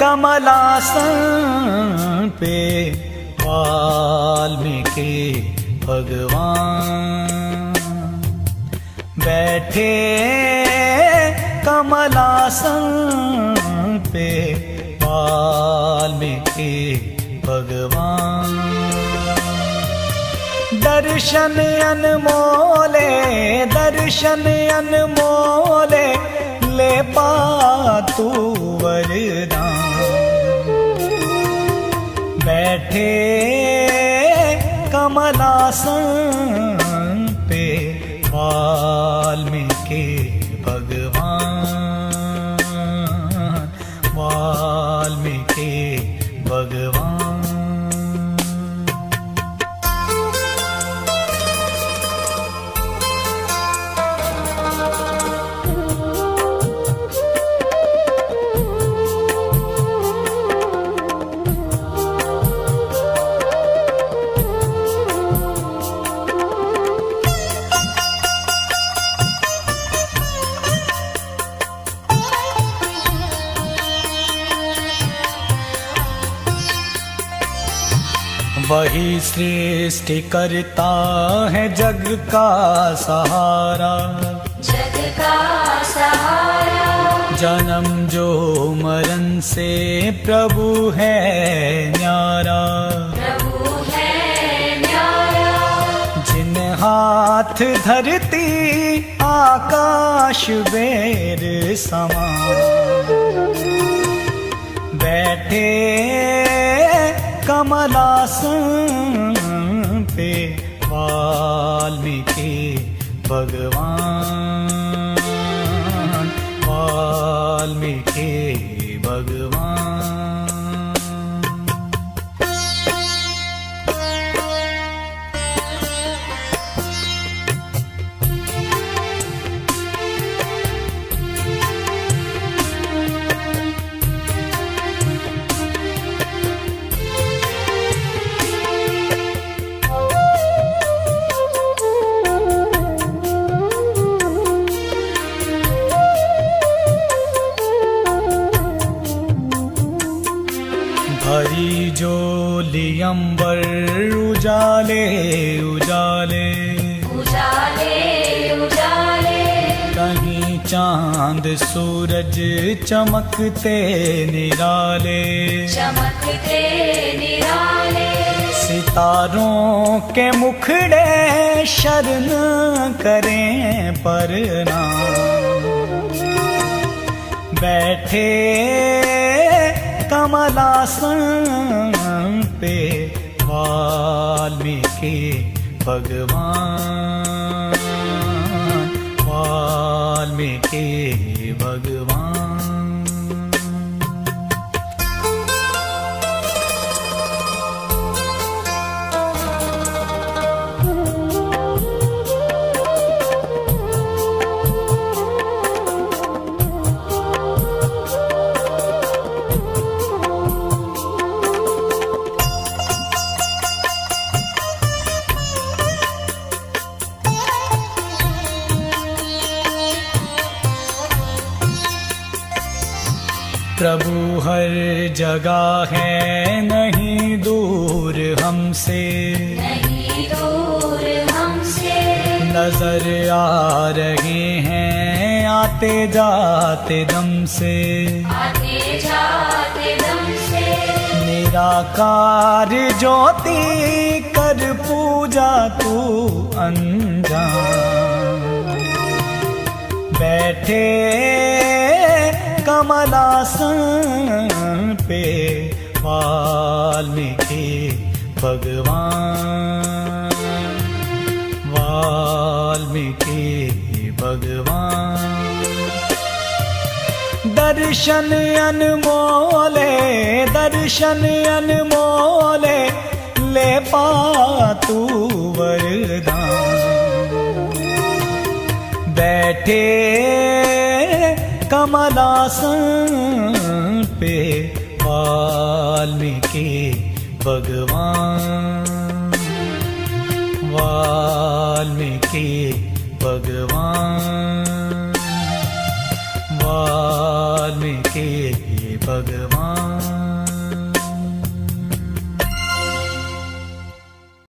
कमलासन पे वाल्मीकि भगवान। बैठे कमलासन पे वाल्मीकि भगवान। दर्शन अनमोले दर्शन अनमोले पा तू वरदान बैठे कमलासन पे वाल्मीकि वही सृष्टि करता है जग का सहारा। जग का सहारा। जन्म जो मरण से प्रभु है न्यारा। प्रभु है न्यारा। जिन हाथ धरती आकाश बेर समा बैठे कमलासन पे वाल्मीकि भगवान। अंबर उजाले उजाले। उजाले उजाले। कहीं चाँद सूरज चमकते निराले। चमकते निराले। सितारों के मुखड़े शरण करें प्रणाम बैठे कमलासन पे वाल्मीकि भगवान वाल्मीकि भगवान। प्रभु हर जगह है नहीं दूर हमसे। नहीं नज़र आ रहे हैं आते जाते दम से। आते जाते दम से। निराकार ज्योति कर पूजा तू अनजान बैठे कमलासन पे वाल्मीकि भगवान वाल्मीकि भगवान। दर्शन अनमोले दर्शन अनमोले ले पा तू कमलासन पे वाल्मीकि भगवान। वाल्मीकि भगवान। वाल्मीकि भगवान।